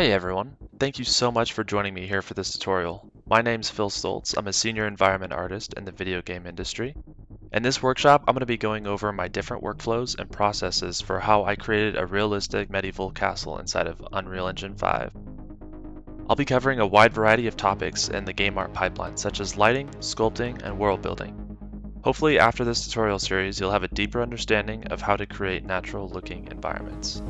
Hey everyone, thank you so much for joining me here for this tutorial. My name's Phil Stoltz, I'm a senior environment artist in the video game industry. In this workshop, I'm going to be going over my different workflows and processes for how I created a realistic medieval castle inside of Unreal Engine 5. I'll be covering a wide variety of topics in the game art pipeline, such as lighting, sculpting, and world building. Hopefully after this tutorial series, you'll have a deeper understanding of how to create natural looking environments.